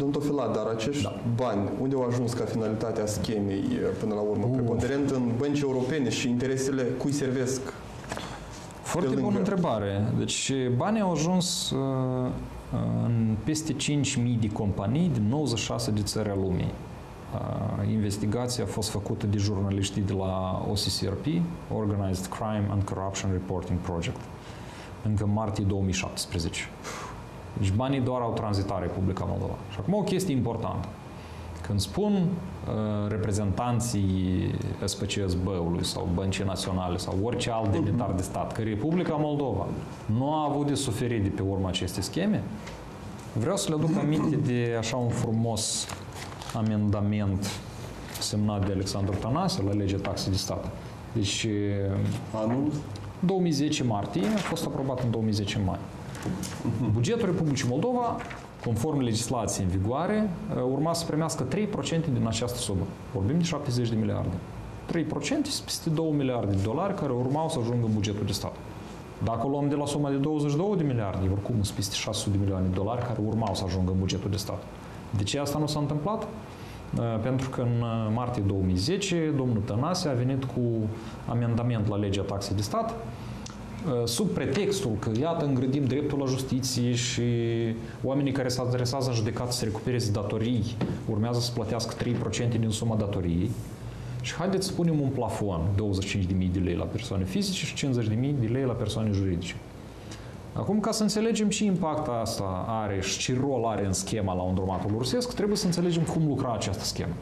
Domnul Tofilat, dar acești da. bani, unde au ajuns ca finalitatea schemei până la urmă, uh. preponderent în bănci europene și interesele cui servesc? Foarte bună întrebare. Deci banii au ajuns uh, în peste 5.000 de companii din 96 de țări a lumii. Investigația a fost făcută de jurnaliștii de la OCCRP, Organized Crime and Corruption Reporting Project, încă martie 2017. Deci banii doar au tranzitat Republica Moldova. Și acum o chestie importantă. Când spun uh, reprezentanții SPCSB-ului sau Băncii Naționale sau orice alt demnitar de stat că Republica Moldova nu a avut de suferit de pe urma acestei scheme, vreau să le aduc aminte de așa un frumos amendament semnat de Alexandru Tănase la legea taxe de stat. Deci, Anul? 2010 martie, a fost aprobat în 2010 mai. Bugetul Republicii Moldova, conform legislației în vigoare, urma să primească 3% din această sumă. Vorbim de 70 de miliarde. 3% este peste 2 miliarde de dolari care urmau să ajungă în bugetul de stat. Dacă o luăm de la suma de 22 de miliarde, oricum sunt peste 600 de milioane de dolari care urmau să ajungă în bugetul de stat. De ce asta nu s-a întâmplat? Uh, pentru că în uh, martie 2010 domnul Tănase a venit cu amendament la legea taxei de stat uh, sub pretextul că, iată, îngrădim dreptul la justiție și oamenii care se adresează în judecată să recupereze datorii urmează să plătească 3% din suma datoriei. Și haideți să punem un plafon, 25.000 de lei la persoane fizice și 50.000 de lei la persoane juridice. Acum, ca să înțelegem ce impact asta are și ce rol are în schema la undromatul rusesc, trebuie să înțelegem cum lucra această schemă.